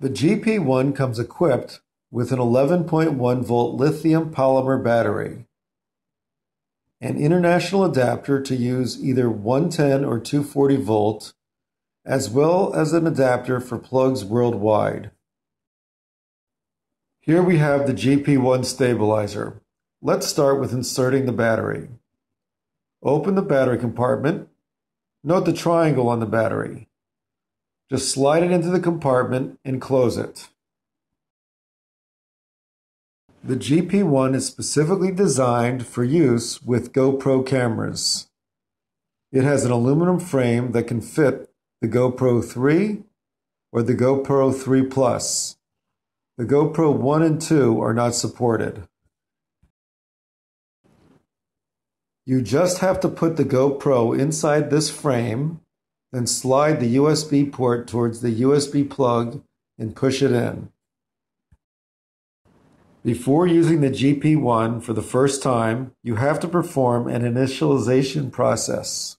The GP1 comes equipped with an 11.1 volt lithium polymer battery, an international adapter to use either 110 or 240 volt, as well as an adapter for plugs worldwide. Here we have the GP1 stabilizer. Let's start with inserting the battery. Open the battery compartment. Note the triangle on the battery. Just slide it into the compartment and close it. The GP1 is specifically designed for use with GoPro cameras. It has an aluminum frame that can fit the GoPro 3 or the GoPro 3 Plus. The GoPro 1 and 2 are not supported. You just have to put the GoPro inside this frame, then slide the USB port towards the USB plug and push it in. Before using the GP1 for the first time, you have to perform an initialization process.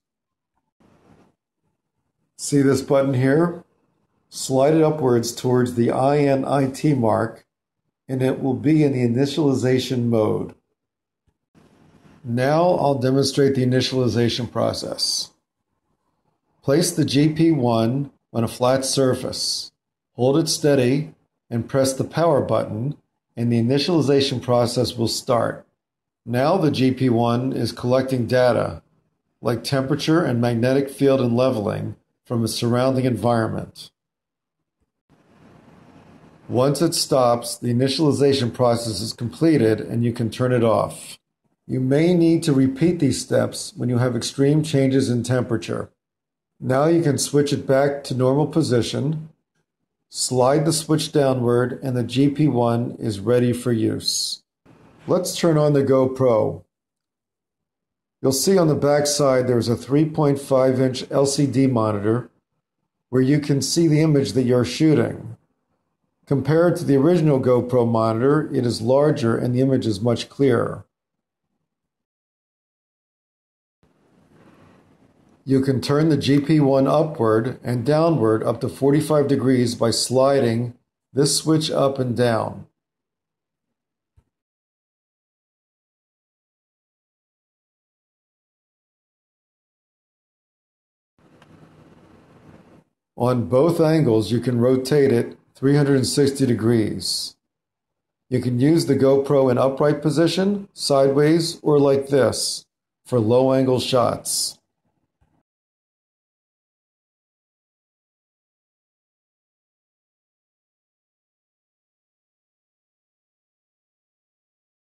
See this button here? slide it upwards towards the INIT mark and it will be in the initialization mode. Now I'll demonstrate the initialization process. Place the GP1 on a flat surface. Hold it steady and press the power button and the initialization process will start. Now the GP1 is collecting data like temperature and magnetic field and leveling from its surrounding environment. Once it stops, the initialization process is completed and you can turn it off. You may need to repeat these steps when you have extreme changes in temperature. Now you can switch it back to normal position, slide the switch downward, and the GP1 is ready for use. Let's turn on the GoPro. You'll see on the back side there's a 3.5 inch LCD monitor where you can see the image that you're shooting. Compared to the original GoPro monitor, it is larger and the image is much clearer. You can turn the GP1 upward and downward up to 45 degrees by sliding this switch up and down. On both angles, you can rotate it 360 degrees. You can use the GoPro in upright position, sideways, or like this for low angle shots.